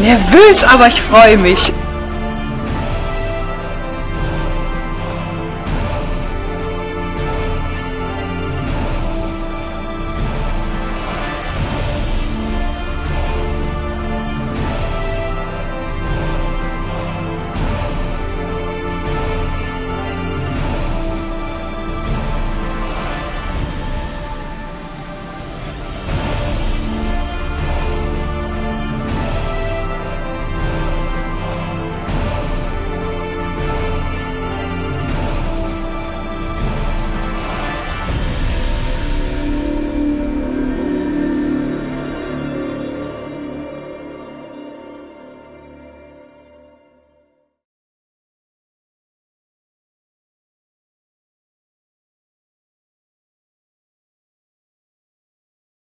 Nervös, aber ich freue mich.